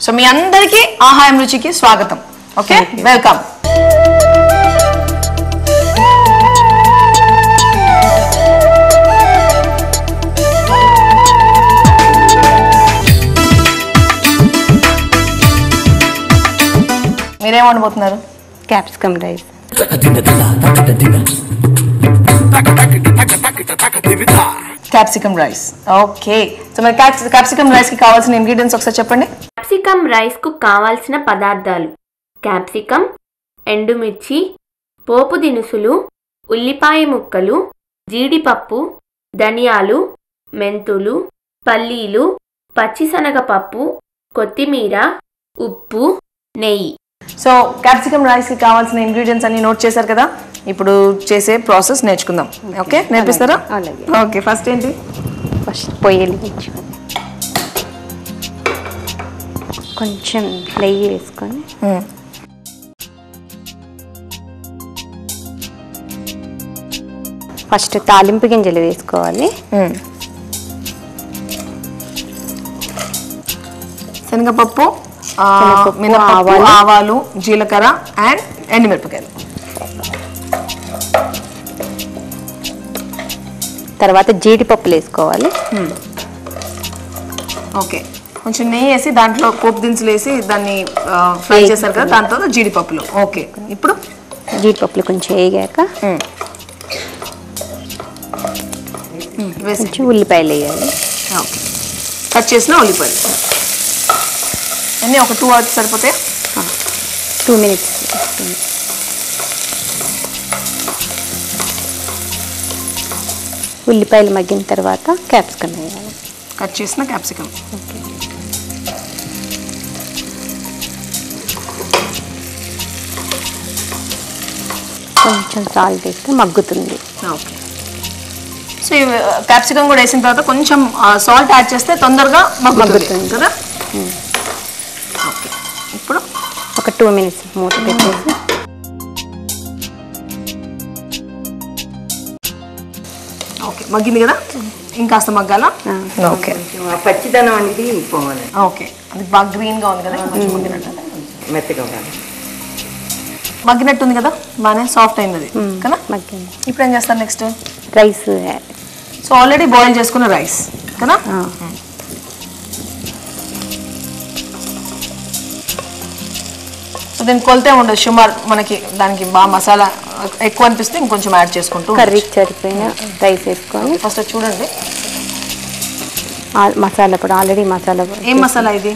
So మీ అందరికీ ఆహాయం రుచికి స్వాగతం. ఓకే వెల్కమ్ మీరేం వండబోతున్నారు? Capsicum rice. Capsicum rice. Okay. So మరి క్యాప్సికమ్ రైస్కి కావాల్సిన ఇంగ్రీడియంట్స్ ఒకసారి చెప్పండి. క్యాప్సికమ్ రైస్కు కావాల్సిన పదార్థాలు. క్యాప్సికమ్ ఎండుమిర్చి పోపు దినుసులు ఉల్లిపాయ ముక్కలు జీడిపప్పు ధనియాలు మెంతులు పల్లీలు పచ్చిశనగపప్పు కొత్తిమీర ఉప్పు నెయ్యి. సో క్యాప్సికమ్ రైస్కి కావాల్సిన ఇంగ్రీడియంట్స్ అన్ని నోట్ చేశారు కదా? ఇప్పుడు చేసే ప్రాసెస్ నేర్చుకుందాం. ఓకే. నేర్పిస్తారా. ఓకే ఫస్ట్ ఏంటి? ఫస్ట్ పొయ్యి కొంచెం నెయ్యి వేసుకొని. ఫస్ట్ తాలింపు గింజలు వేసుకోవాలి. శనగపప్పు, మినపప్పు ఆవాలు. జీలకర్ర అండ్ ఎండుమిరపకాయలు. తర్వాత జీడిపప్పులు వేసుకోవాలి. ఓకే. కొంచెం నెయ్యి వేసి దాంట్లో పోపు దినుసులు వేసి దాన్ని ఫ్రై చేశారు కదా దాని తర్వాత జీడిపప్పులు. ఓకే. ఇప్పుడు? జీడిపప్పులు కొంచెం వేగాక వేసి ఉల్లిపాయలు వేయాలి. కట్ చేసిన ఉల్లిపాయలు. అన్నీ ఒక టూ అవర్స్ సరిపోతాయి టూ మినిట్స్ ఉల్లిపాయలు మగ్గిన తర్వాత క్యాప్సికమ్ వేయాలి. కట్ చేసిన క్యాప్సికమ్ కొంచెం సాల్ట్ వేస్తే మగ్గుతుంది. ఓకే. సో క్యాప్సికమ్ కూడా వేసిన తర్వాత కొంచెం సాల్ట్ యాడ్ చేస్తే తొందరగా మగ్గుతుంది. కదా ఓకే ఇప్పుడు ఒక టూ మినిట్స్ మూత పెట్టేసి. ఓకే మగ్గింది కదా? ఇంకాస్త మగ్గాల? ఓకే. పచ్చిదనం అనేది పోవాలి. ఓకే. అది బాగా గ్రీన్గా ఉంది కదా? కొంచెం మగ్గినట్టు. మెత్తగా ఉండాలి. మగ్గినట్టు ఉంది కదా? బాగానే సాఫ్ట్ అయింది అది కదా? మగ్గింది. ఇప్పుడు ఏం చేస్తారు next rice. So already boil చేసుకున్న రైస్ కదా? సో దీనికి కొలితే ఉండదు. సుమారు మనకి దానికి బాగా మసాలా ఎక్కువ అనిపిస్తే ఇంకొంచెం యాడ్ చేసుకుంటూ కర్రీకి సరిపోయిన రైస్ వేసుకొని ఫస్ట్ చూడండి. మసాలా పొడి ఆల్రెడీ మసాలా పొడి. ఏం మసాలా ఇది?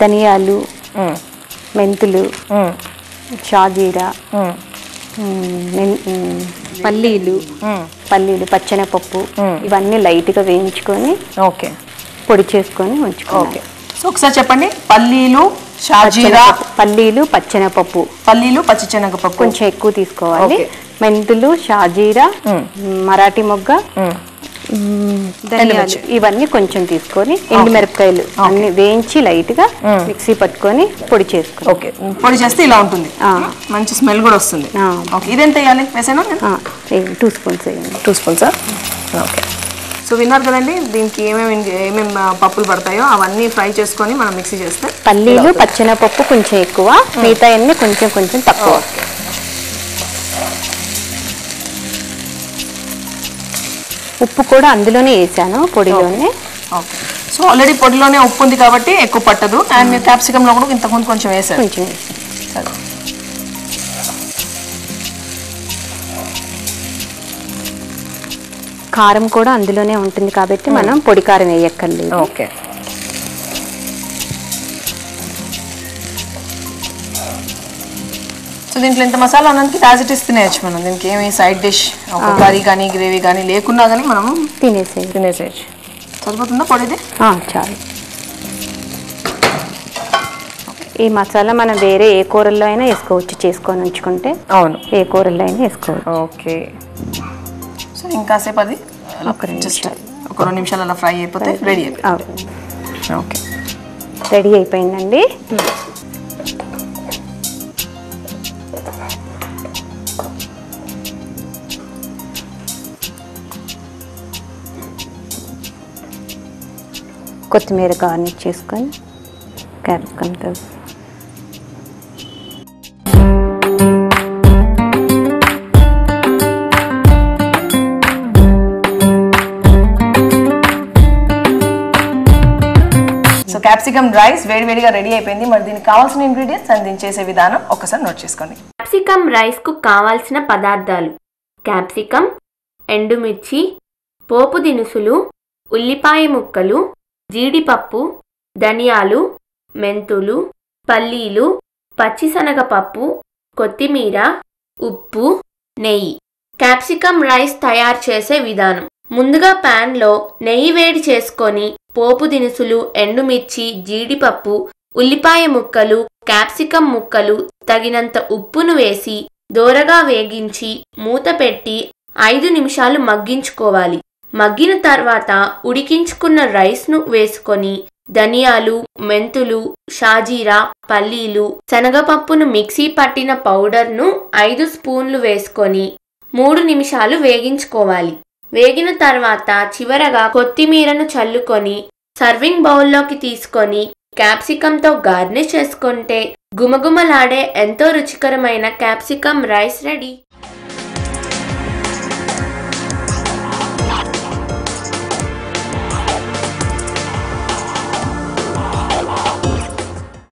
ధనియాలు మెంతులు షాజీరా పల్లీలు పల్లీలు పచ్చెనపప్పు ఇవన్నీ లైట్గా వేయించుకొని ఓకే. పొడి చేసుకొని ఉంచుకోవాలి ఓకే. సో ఒకసారి చెప్పండి పల్లీలు షాజీరా పల్లీలు పచ్చెనపప్పు పల్లీలు పచ్చిశనగపప్పు కొంచెం ఎక్కువ తీసుకోవాలి. మెంతులు షాజీరా మరాఠీ మొగ్గ ధనియాలు. ఇవన్నీ కొంచెం తీసుకొని ఎండుమిరపకాయలు అన్ని వేయించి లైట్గా మిక్సీ పట్టుకొని పొడి చేసుకోవాలి ఓకే. పొడి చేస్తే ఇలా ఉంటుంది. మంచి స్మెల్ కూడా వస్తుంది. ఇదెంత వేయాలి? వేసాను? టూ స్పూన్స్ వేయండి. Two spoons? ఓకే. సో విన్నారు కదండి దీనికి ఏమేమి ఏమేమి పప్పులు పడతాయో అవన్నీ ఫ్రై చేసుకొని మనం మిక్సీ చేస్తే పల్లీలు పచ్చెనపప్పు కొంచెం ఎక్కువ మిగతా అన్ని కొంచెం కొంచెం తక్కువ. ఉప్పు కూడా అందులోనే వేసాను పొడిలోనే. ఓకే. సో ఆల్రెడీ పొడిలోనే ఉప్పు ఉంది కాబట్టి ఎక్కువ పట్టదు. అండ్ మీరు క్యాప్సికమ్లో కూడా ఇంతకుముందు కొంచెం వేసారు కొంచెం వేసాను. కారం కూడా అందులోనే ఉంటుంది కాబట్టి మనం పొడి కారం వేయక్కర్లేదు. ఓకే. సో దీంట్లో ఇంత మసాలా ఉన్నందుకు యాజ్ ఇట్ ఇస్ తినేయచ్చు మనం. దీనికి ఏమి సైడ్ డిష్ ఒక కర్రీ కానీ గ్రేవీ కానీ లేకున్నా కానీ మనము తినేసేది తినేసేయచ్చు. సరిపోతుందా పొడిది చాలు. ఈ మసాలా మనం వేరే ఏ కూరల్లో అయినా వేసుకోవచ్చు. చేసుకొని ఉంచుకుంటే అవును. ఏ కూరల్లో అయినా వేసుకోవచ్చు. ఓకే. సో ఇంకాసేపు అది జస్ట్. ఒక రెండు నిమిషాలు అలా ఫ్రై అయిపోతే రెడీ అయిపోయి అవును. ఓకే. రెడీ అయిపోయిందండి. కొత్తిమీర గార్నిష్ చేసుకొని క్యాప్సికమ్తో సో క్యాప్సికమ్ రైస్ వేడివేడిగా రెడీ అయిపోయింది. మరి దీనికి కావాల్సిన ఇంగ్రీడియంట్స్ అండ్ దీన్ని చేసే విధానం ఒకసారి నోట్ చేసుకోండి. క్యాప్సికమ్ రైస్కు కావాల్సిన పదార్థాలు క్యాప్సికమ్ ఎండుమిర్చి పోపు దినుసులు ఉల్లిపాయ ముక్కలు జీడిపప్పు ధనియాలు మెంతులు పల్లీలు పచ్చిశనగపప్పు కొత్తిమీర ఉప్పు నెయ్యి. క్యాప్సికమ్ రైస్ తయారు చేసే విధానం. ముందుగా ప్యాన్లో నెయ్యి వేడి చేసుకొని పోపు దినుసులు ఎండుమిర్చి జీడిపప్పు ఉల్లిపాయ ముక్కలు క్యాప్సికం ముక్కలు తగినంత ఉప్పును వేసి దోరగా వేగించి మూత పెట్టి ఐదు నిమిషాలు మగ్గించుకోవాలి. మగ్గిన తర్వాత ఉడికించుకున్న రైస్ను వేసుకొని ధనియాలు మెంతులు షాజీరా పల్లీలు శనగపప్పును మిక్సీ పట్టిన పౌడర్ను ఐదు స్పూన్లు వేసుకొని మూడు నిమిషాలు వేగించుకోవాలి. వేగిన తర్వాత చివరగా కొత్తిమీరను చల్లుకొని సర్వింగ్ బౌల్లోకి తీసుకొని క్యాప్సికంతో గార్నిష్ చేసుకుంటే గుమగుమలాడే ఎంతో రుచికరమైన క్యాప్సికం రైస్ రెడీ.